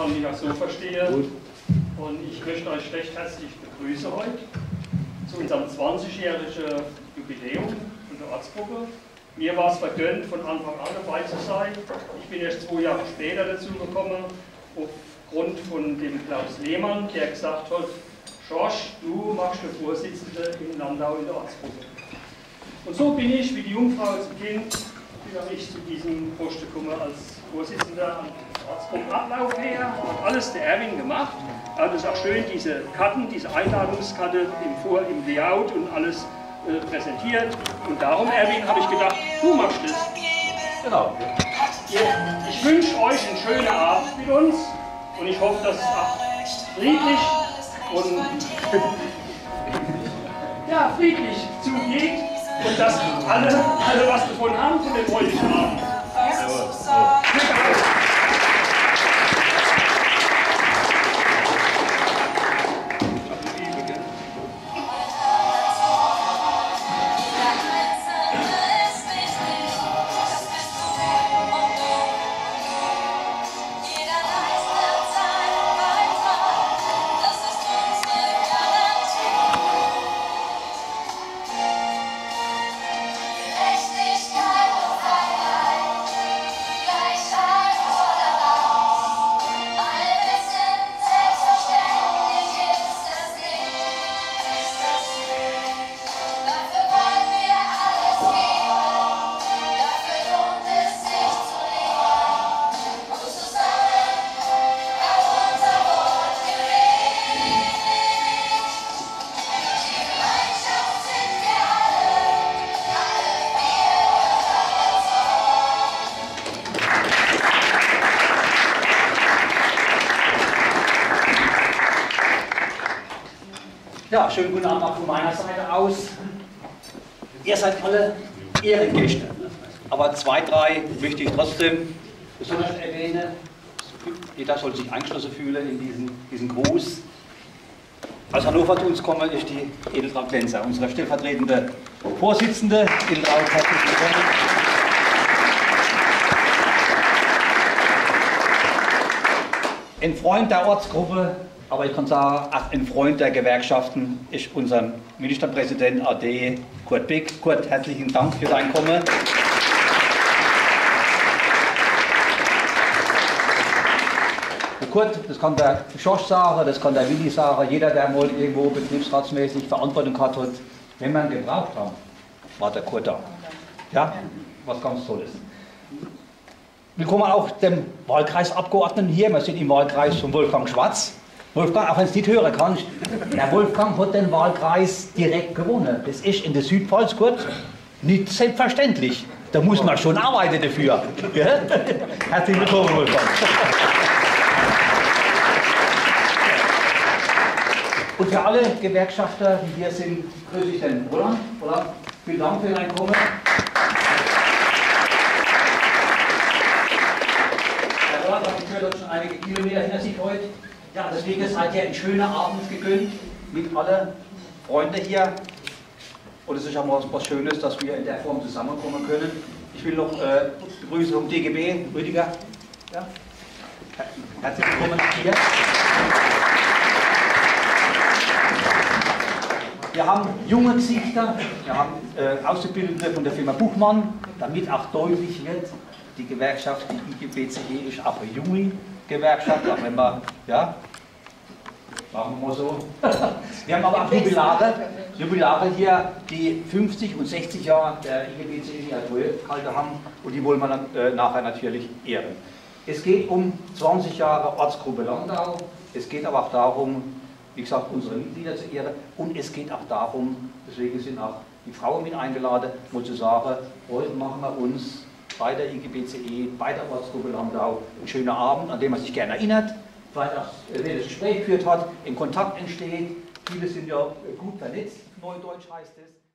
kann mich auch so verstehen. Gut. Und ich möchte euch recht herzlich begrüßen heute zu unserem 20-jährigen Jubiläum von der Ortsgruppe. Mir war es vergönnt, von Anfang an dabei zu sein. Ich bin erst zwei Jahre später dazu gekommen, aufgrund von dem Klaus Lehmann, der gesagt hat, Schorsch, du machst den Vorsitzende im Landau in der Ortsgruppe. Und so bin ich, wie die Jungfrau zum Kind, bin auch ich zu diesem Posten gekommen als Vorsitzender des Ortsgruppenablauf her. Hat alles der Erwin gemacht. Er hat es auch schön, diese Karten, diese Einladungskarte im, Vor-, im Layout und alles äh, präsentiert. Und darum, Erwin, habe ich gedacht, du machst es. Genau. Ich wünsche euch einen schönen Abend mit uns und ich hoffe, dass es auch friedlich und ja, friedlich zugeht und dass alle, alle was davon haben von dem heutigen Abend. Glück Ja, schönen guten Abend auch von meiner Seite aus. Ihr seid alle Ehrengäste. Aber zwei, drei möchte ich trotzdem besonders erwähnen. Jeder soll sich eingeschlossen fühlen in diesen, diesen Gruß. Aus Hannover zu uns kommen ist die Edeltraut Glänzer, unsere stellvertretende Vorsitzende. Edeltraut, herzlich willkommen. Ein Freund der Ortsgruppe, aber ich kann sagen, auch ein Freund der Gewerkschaften ist unser Ministerpräsident AD Kurt Bick. Kurt, herzlichen Dank für dein Kommen. Kurt, das kann der Schorsch sagen, das kann der Willi sagen, jeder, der mal irgendwo betriebsratsmäßig Verantwortung gehabt hat, wenn man gebraucht haben, war der Kurt da. Ja, was ganz Tolles. Willkommen auch dem Wahlkreisabgeordneten hier. Wir sind im Wahlkreis von Wolfgang Schwarz. Wolfgang, auch wenn du es nicht hören kannst, der Wolfgang hat den Wahlkreis direkt gewonnen. Das ist in der Südpfalz, gut, nicht selbstverständlich. Da muss man schon arbeiten dafür. Gell? Herzlich willkommen, Wolfgang. Und für alle Gewerkschafter, die hier sind, grüße ich den Roland. Roland, vielen Dank für dein Kommen. Roland hat gehört, hat schon einige Kilometer hinter sich heute. Ja, deswegen seid ihr ein schöner Abend gegönnt mit allen Freunden hier. Und es ist auch mal was Schönes, dass wir in der Form zusammenkommen können. Ich will noch äh, Grüße vom DGB, Rüdiger. Ja. Her- Herzlich willkommen hier. Wir haben junge Gesichter, wir haben äh, Auszubildende von der Firma Buchmann, damit auch deutlich wird, die Gewerkschaft, die IGBCE ist eine junge Gewerkschaft, auch wenn wir, ja, machen wir mal so. Wir haben aber auch Jubilare, Jubilare hier, die 50 und 60 Jahre der IGBCE gehalten haben und die wollen wir dann, äh, nachher natürlich ehren. Es geht um 20 Jahre Ortsgruppe Landau, es geht aber auch darum, wie gesagt, unsere Mitglieder zu ehren. Und es geht auch darum, deswegen sind auch die Frauen mit eingeladen, mal zu sagen, heute machen wir uns bei der IGBCE, bei der Ortsgruppe Landau einen schönen Abend, an dem man sich gerne erinnert, auch, äh, wer das Gespräch geführt hat, in Kontakt entsteht. Viele sind ja äh, gut vernetzt, Neudeutsch heißt es.